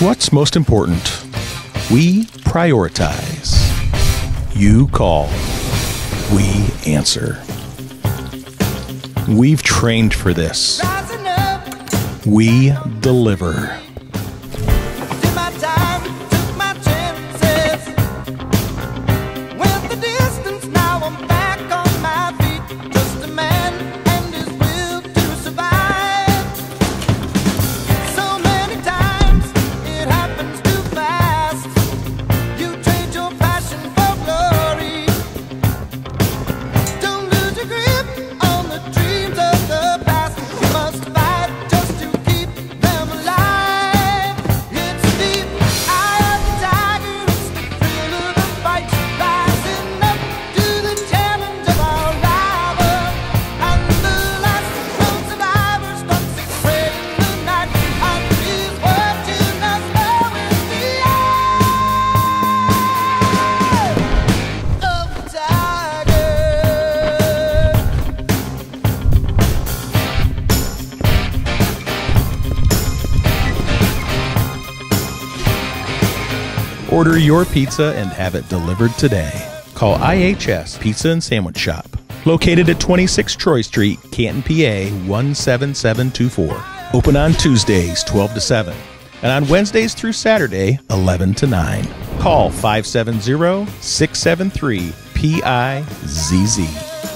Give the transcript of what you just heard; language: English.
What's most important? We prioritize. You call. We answer. We've trained for this. We deliver. Order your pizza and have it delivered today. Call IHS Pizza and Sandwich Shop, located at 26 Troy Street, Canton, PA 17724. Open on Tuesdays 12 to 7 and on Wednesdays through Saturday 11 to 9. Call 570 673 PIZZ.